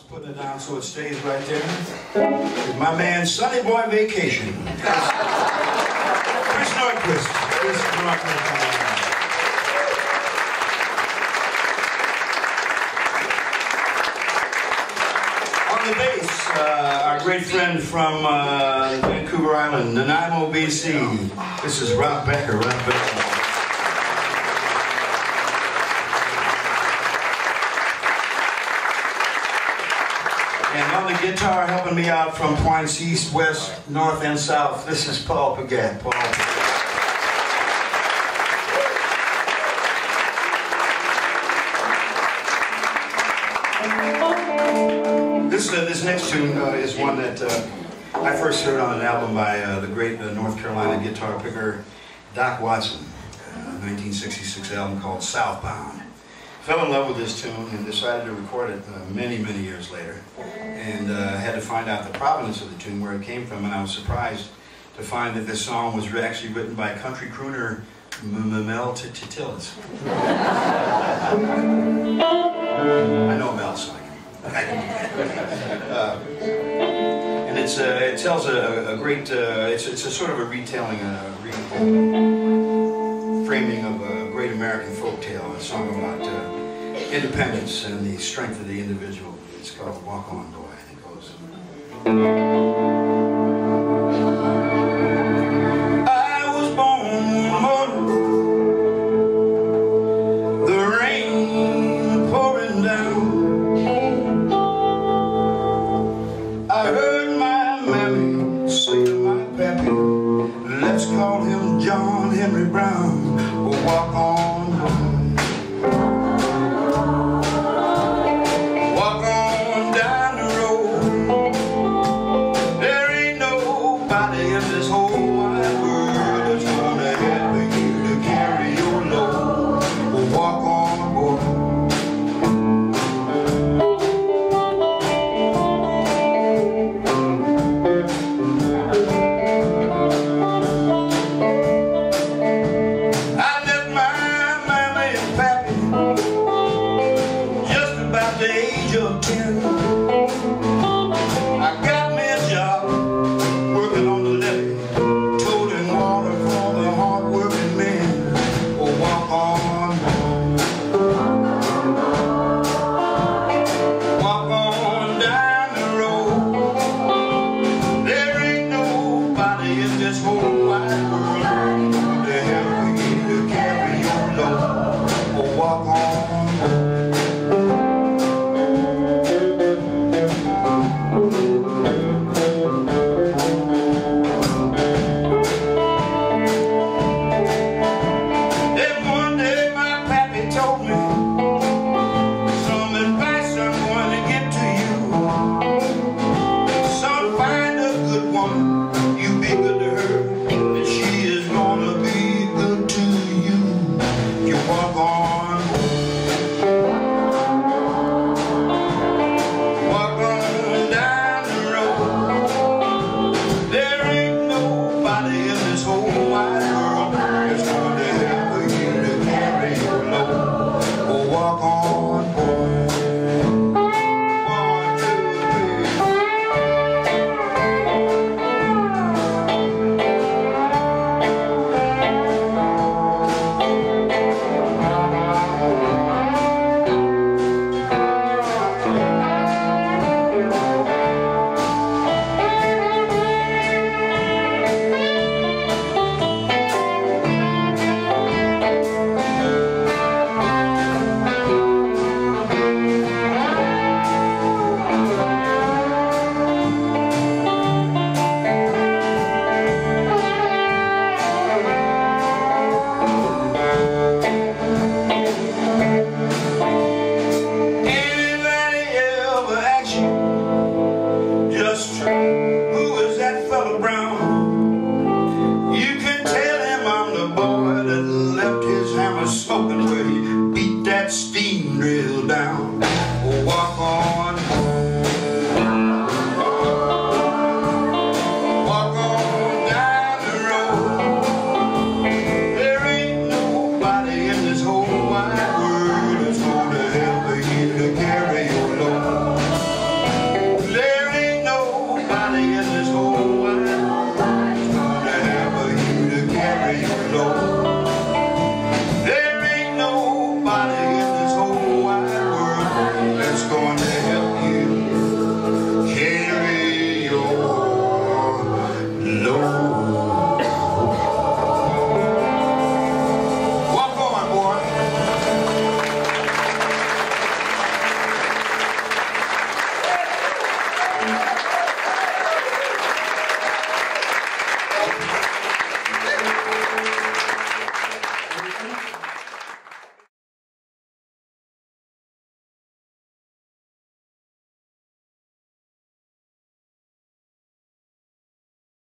was putting it down so it stays right there. Is my man Sunny Boy Vacation. Chris Nordquist. Chris Nordquist. On the bass, uh, our great friend from uh, Vancouver Island, Nanaimo, BC. This is Rob Becker. Rob Becker. And on the guitar, helping me out from points east, west, north, and south, this is Paul Pigat. Paul. This, uh, this next tune uh, is one that uh, I first heard on an album by uh, the great uh, North Carolina guitar picker Doc Watson, a 1966 album called Southbound. Fell in love with this tune and decided to record it uh, many, many years later. And uh, had to find out the provenance of the tune, where it came from, and I was surprised to find that this song was actually written by country crooner Mel Tillis. I know Mel, so uh, and it's, uh, it tells a, great, uh, it's, it's a sort of a retelling, a framing of a great American folk tale, a song about independence and the strength of the individual. It's called Walk On Boy, it goes. I was born morning, the rain pouring down. I heard my mammy say to my pappy, let's call him John Henry Brown. We'll walk on